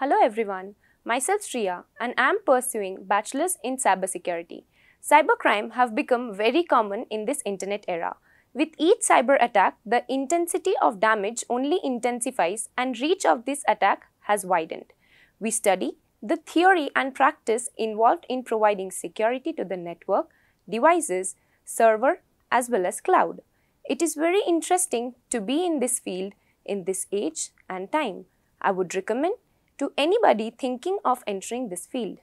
Hello everyone, myself Sreeya and I am pursuing Bachelor's in Cybersecurity. Cybercrime have become very common in this internet era. With each cyber attack, the intensity of damage only intensifies and reach of this attack has widened. We study the theory and practice involved in providing security to the network, devices, server as well as cloud. It is very interesting to be in this field in this age and time. I would recommend to anybody thinking of entering this field.